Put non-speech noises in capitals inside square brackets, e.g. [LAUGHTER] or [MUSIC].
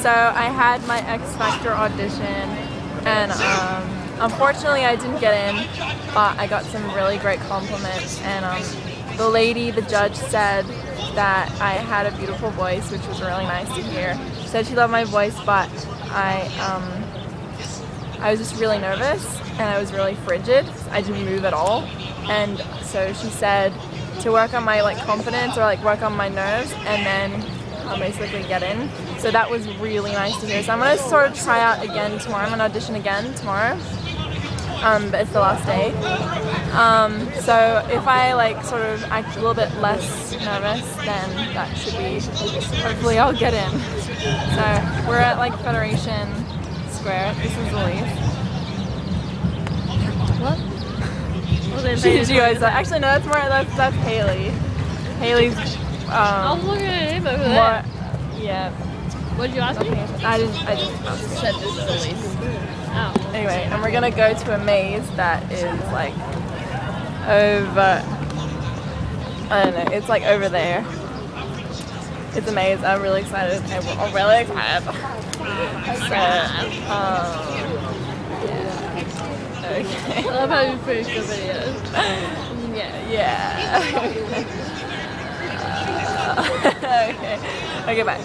So I had my X Factor audition, and um, unfortunately I didn't get in, but I got some really great compliments. And um, the lady, the judge, said that I had a beautiful voice, which was really nice to hear. Said she loved my voice, but I um, I was just really nervous and I was really frigid. I didn't move at all, and so she said to work on my like confidence or like work on my nerves, and then I'll basically get in. So that was really nice to hear. So I'm gonna sort of try out again tomorrow. I'm gonna audition again tomorrow. Um, but it's the last day. Um, so if I like sort of act a little bit less nervous, then that should be, hopefully I'll get in. So we're at like Federation Square. This is Elise. What? Well, She, she goes, actually no, that's more, that's, that's Haley. Haley's, I was um, looking at him over there. yeah. What did you ask me? I just, I just, said this is Elise. Oh. Anyway, and we're gonna go to a maze that is like over. I don't know. It's like over there. It's a maze. I'm really excited. I'm really excited. So, um, yeah. Okay. I love how you finish the video. [LAUGHS] Yeah. Yeah. [LAUGHS] [LAUGHS] okay. Okay. Bye.